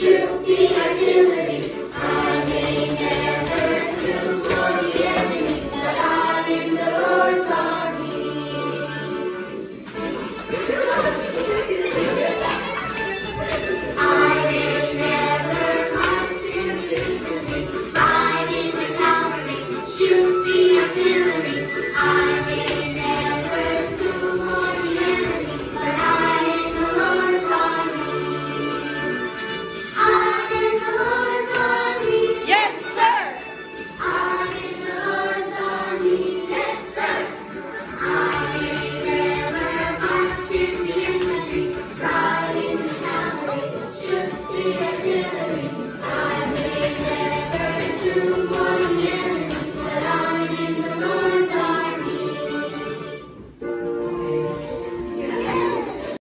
Отче Thank you.